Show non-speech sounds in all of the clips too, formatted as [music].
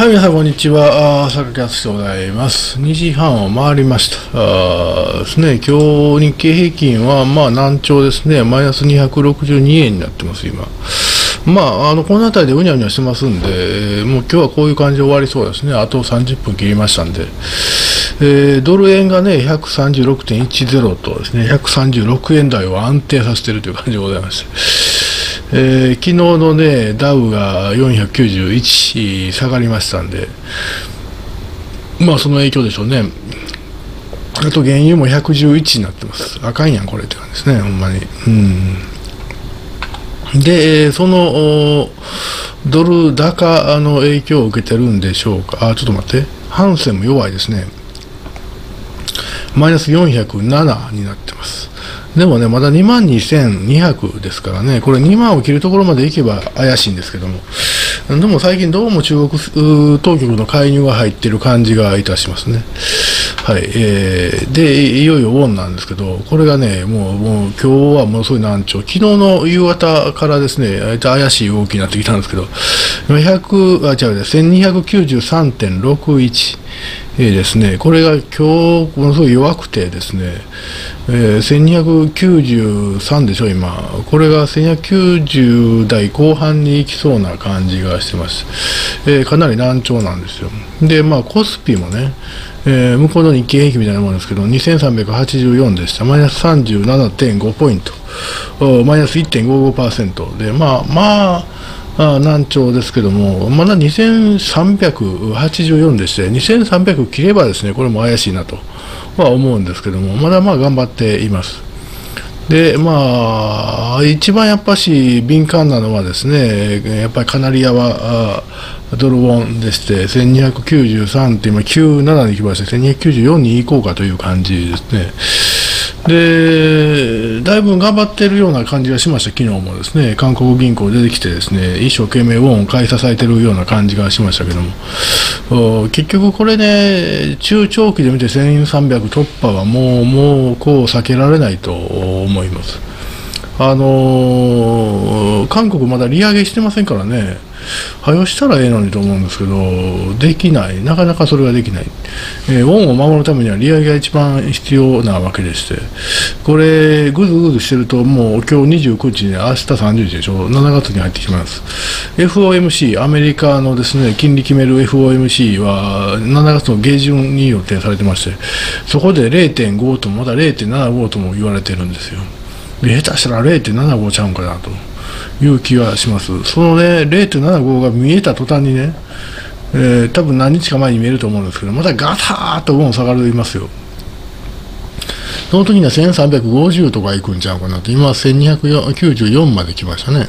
はい、皆さん、こんにちは。あ坂木敦でございます。2時半を回りました。あですね、今日日経平均は、まあ、難聴ですね。マイナス262円になってます、今。まあ、あの、この辺りでうにゃうにゃしてますんで、もう今日はこういう感じで終わりそうですね。あと30分切りましたんで。えードル円がね、136.10とですね、136円台を安定させてるという感じでございまして。えー昨日のね、ダウが491下がりましたんで、まあその影響でしょうね。あと原油も111になってます。あかんやん、これって感じですね、ほんまに。うん。で、その、ドル高の影響を受けてるんでしょうか？あ、ちょっと待って。ハンセンも弱いですね。マイナス407になってます。でもね、まだ22,200ですからね、これ2万を切るところまでいけば怪しいんですけども、でも最近どうも中国当局の介入が入ってる感じがいたしますね。はい、えー、で、いよいよウォンなんですけど、これがね、もう、もう今日はものすごい難聴、昨日の夕方からですね、あいつ怪しい動きになってきたんですけど、100、あ、違うね、1293.61。えですね、これが今日ものすごい弱くてですね、えー1293でしょ、今、これが1290台後半に行きそうな感じがしてます、えーかなり難聴なんですよ。で、まあ、コスピもね、えー向こうの日経平均みたいなものですけど、2384でした、マイナス37.5ポイント、マイナス1.55%で、まあま、あ難聴ですけども、まだ2384でして、2300切ればですね、これも怪しいなとは思うんですけども、まだまあ頑張っています。で、まあ、一番やっぱし敏感なのはですね、やっぱりカナリアは、あドルウォンでして、1293って今97に行きまして、1294に行こうかという感じですね。で、だいぶ頑張ってるような感じがしました、昨日もですね、韓国銀行出てきてですね、一生懸命ウォンを買い支えてるような感じがしましたけども、結局これね、中長期で見て1300突破はもう、もう、こう避けられないと思います。あのー韓国まだ利上げしてませんからね、はよしたらええのにと思うんですけど、できない、なかなかそれができない、えーウォンを守るためには利上げが一番必要なわけでして、これ、ぐずぐずしてると、もう今日29日で、明日30日でしょ、7月に入ってきます。FOMC、アメリカのですね金利決める FOMC は7月の下旬に予定されてまして、そこで0.5とまだ0.75とも言われてるんですよ。下手したら0.75ちゃうんかなという気がします。そのね、0.75が見えた途端にね、えー多分何日か前に見えると思うんですけど、またガターッとウォン下がりますよ。その時には1350とかいくんちゃうかなと、今は1294まで来ましたね。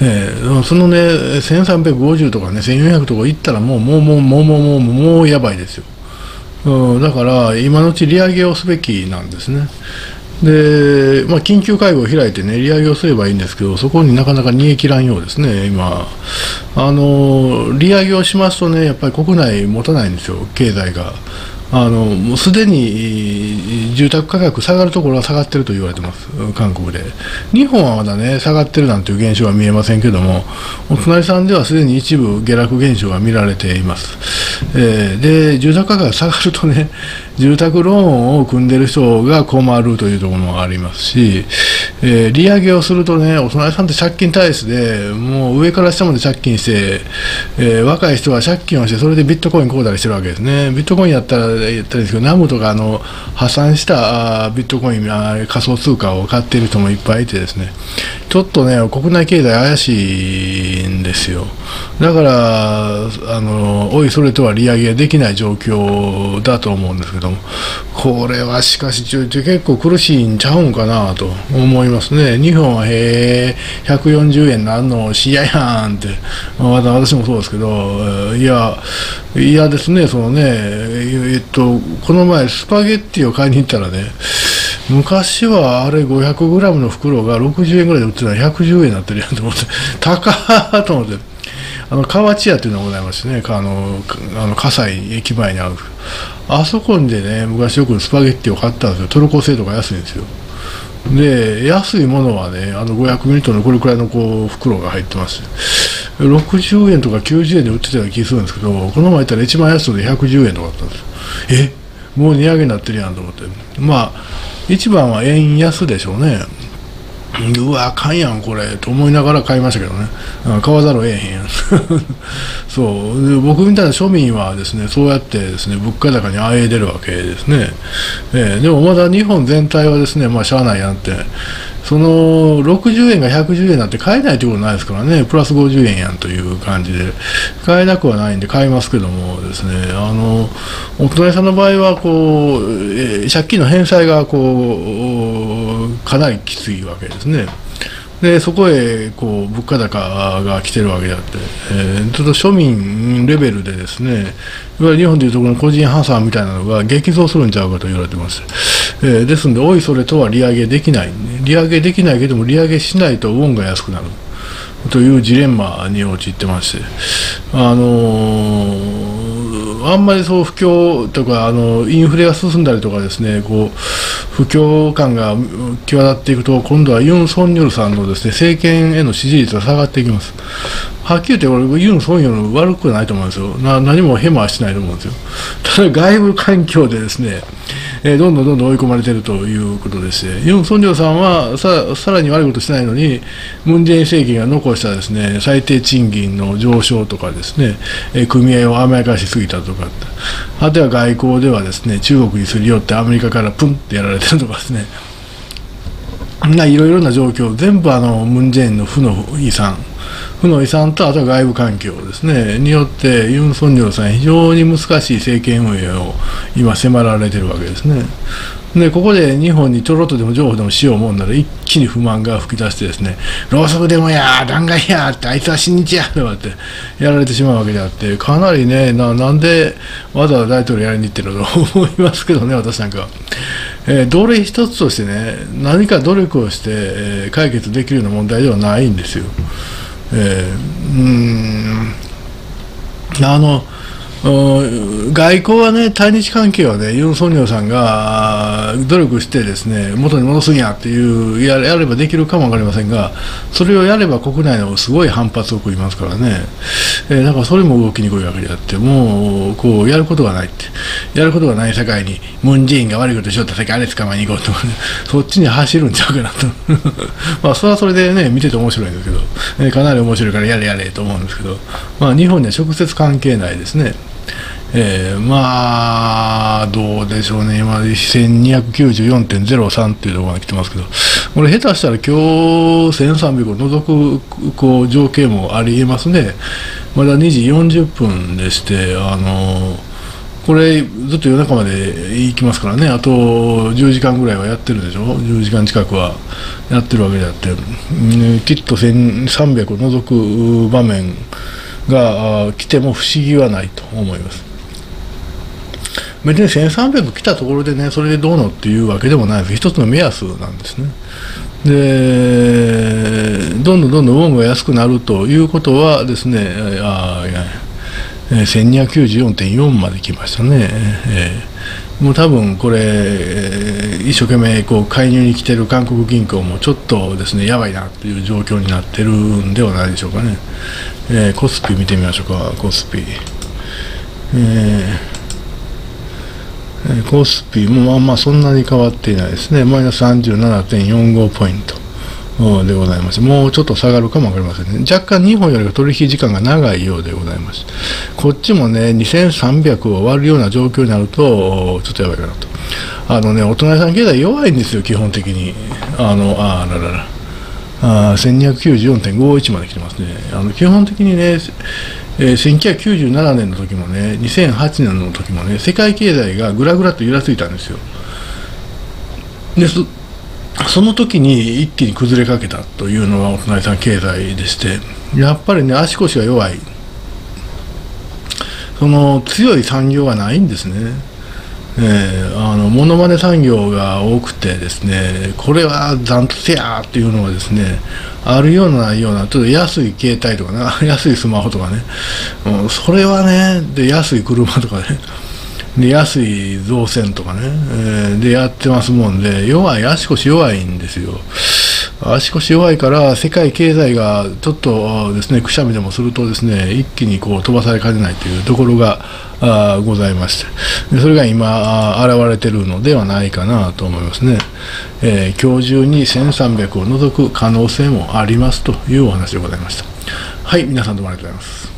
えーそのね、1350とかね、1400とかいったらもう、もう、もう、もう、もう、もう、もうやばいですよ。うん、だから、今のうち利上げをすべきなんですね。で、まあ、緊急会合を開いてね、利上げをすればいいんですけど、そこになかなか逃げ切らんようですね、今。あの、利上げをしますとね、やっぱり国内持たないんですよ、経済が。あの、もうすでに住宅価格下がるところは下がってると言われてます、韓国で。日本はまだね、下がってるなんていう現象は見えませんけども、お隣さんではすでに一部下落現象が見られています。えーで、住宅価格が下がるとね、[laughs] 住宅ローンを組んでる人が困るというところもありますし、えー利上げをするとね、お隣さんって借金体質で、もう上から下まで借金して、えー若い人は借金をして、それでビットコイン買うたりしてるわけですね。ビットコインやったら、やったらですけど、ナムとかあの破産したビットコイン、あ仮想通貨を買っている人もいっぱいいてですね、ちょっとね、国内経済怪しいんですよ。だから、あの、おいそれとは利上げできない状況だと思うんですけども、これはしかし、ちょちょ結構苦しいんちゃうんかなと思いますね。日本はへえ、140円なんのしややんって、また私もそうですけど、いや、嫌ですね、そのね、と、この前スパゲッティを買いに行ったらね、昔はあれ 500g の袋が60円ぐらいで売ってたら110円になってるやんと思って、高っと思って。あの河内屋っていうのがございましてね、あのあの葛西駅前にある、あそこにでね、昔よくスパゲッティを買ったんですよ、トルコ製とか安いんですよ。で、安いものはね、あの500ミリトルのこれくらいのこう袋が入ってます。60円とか90円で売ってたような気がするんですけど、この前行ったら一番安いので110円とかだったんですえ？もう値上げになってるやんと思って。まあ、一番は円安でしょうね。うわ、あかんやん、これ、と思いながら買いましたけどね、買わざるを得へんやん。[laughs] そう。僕みたいな庶民はですねそうやってですね物価高にあえいでるわけですね、えー、でもまだ日本全体はですね、まあ、しゃあないやんって、その60円が110円なんて買えないということないですからね、プラス50円やんという感じで、買えなくはないんで買いますけどもですね、あの、お隣さんの場合は、こう、え借金の返済が、こう、かなりきついわけですね。でそこへこう物価高が来てるわけであって、えー、ちょっと庶民レベルでですねいわゆる日本でいうところの個人破産みたいなのが激増するんちゃうかと言われてます、えー、ですのでおいそれとは利上げできない。利上げできないけども利上げしないとウォンが安くなる。というジレンマに陥ってまして。あのーあんまりそう不況とかあのインフレが進んだりとかですねこう不況感が際立っていくと今度はユン・ソンニョルさんのですね政権への支持率が下がっていきます。はっきり言って俺ユン・ソンヨル悪くないと思うんですよな何もヘマはしてないと思うんですよただ外部環境でですねえー、どんどんどんどん追い込まれているということでして、ユン・ソンニョルさんはささらに悪いことしてないのに、ムン・ジェイン政権が残したですね最低賃金の上昇とかですね、えー、組合を甘やかしすぎたとか、あとは外交ではですね中国にすり寄ってアメリカからプンってやられてるとかですね、いろいろな状況、全部あのムン・ジェインの負の遺産。負の遺産とあとは外部環境ですねによってユン・ソンニョルさん非常に難しい政権運営を今迫られてるわけですねでここで日本にちょろっとでも情報でもしようもんなら一気に不満が吹き出してですねろうそくでもや弾劾やってあいつは新日やとかってやられてしまうわけであってかなりねなんでわざわざ大統領やりに行ってるのと思いますけどね私なんかは。えー、どれ一つとしてね何か努力をして、えー、解決できるような問題ではないんですよ。えー、うんあの外交はね、対日関係はね、ユン・ソンニョルさんが努力してですね、元に戻すんやっていうや、やればできるかもわかりませんが、それをやれば国内のすごい反発を食いますからね、えー、だからそれも動きにくいわけであって、もう、こう、やることがないって、やることがない世界に、ムン・ジェインが悪いことしよった世界で捕まえに行こうと、[laughs] そっちに走るんちゃうかなと。[laughs] まあ、それはそれでね、見てて面白いんですけど、えー、かなり面白いからやれやれと思うんですけど、まあ、日本には直接関係ないですね。えー、まあ、どうでしょうね、今、1294.03っていうところまで来てますけど、これ、下手したら今日1300を除くこう情景もありえますね、まだ2時40分でして、あのこれ、ずっと夜中まで行きますからね、あと10時間ぐらいはやってるでしょ、10時間近くはやってるわけであって、きっと1300を除く場面が来ても不思議はないと思います。別に1300来たところでね、それでどうのっていうわけでもないです。一つの目安なんですね。で、どんどんどんどんウォンが安くなるということはですね、あいや1294.4まで来ましたね。えー、もう多分これ、一生懸命こう介入に来てる韓国銀行もちょっとですね、やばいなという状況になってるんではないでしょうかね。えー、コスピ見てみましょうか、コスピ。えーコスピもまあまあそんなに変わっていないですね。マイナス37.45ポイント。でございます。もうちょっと下がるかもわかりませんね。若干日本よりは取引時間が長いようでございます。こっちもね、2300を割るような状況になると、ちょっとやばいかなと。あのね、お隣さん経済弱いんですよ、基本的に。あの、あららら。あ1294.51まで来てますね。あの基本的にね、えー、1997年の時もね、2008年の時もね、世界経済がぐらぐらと揺らついたんですよ。でその時に一気に崩れかけたというのはお隣さん経済でして、やっぱりね、足腰が弱い。その強い産業がないんですね。えー、あのモノマネ産業が多くてですねこれはダントツやっていうのがですねあるようなないようなちょっと安い携帯とかね [laughs] 安いスマホとかね、うん、それはねで安い車とかねで安い造船とかね、えー、でやってますもんで弱い足腰弱いんですよ。足腰弱いから世界経済がちょっとですねくしゃみでもするとですね一気にこう飛ばされかねないというところがあございまして。でそれが今現れてるのではないかなと思いますね、えー、今日中に1300を除く可能性もありますというお話でございました。はい皆さんどうもありがとうございます。